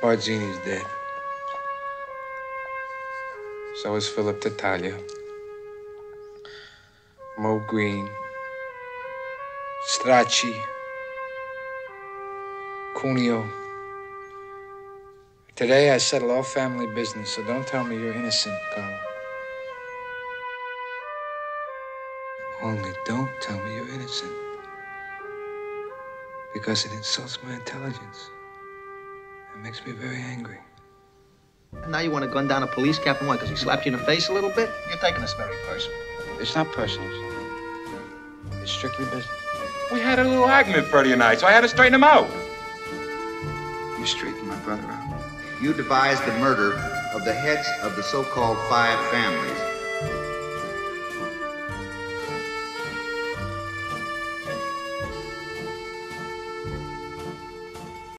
Barzini's dead. So is Philip Tattaglia. Moe Greene. Stracci. Cuneo. Today I settle all family business, so don't tell me you're innocent, Carlo. Only don't tell me you're innocent. Because it insults my intelligence. It makes me very angry. And now you want to gun down a police captain? Why? Because he slapped you in the face a little bit? You're taking this very personal. It's not personal. It's strictly business. We had a little argument Friday night, so I had to straighten him out. You straightened my brother out. You devised the murder of the heads of the so called five families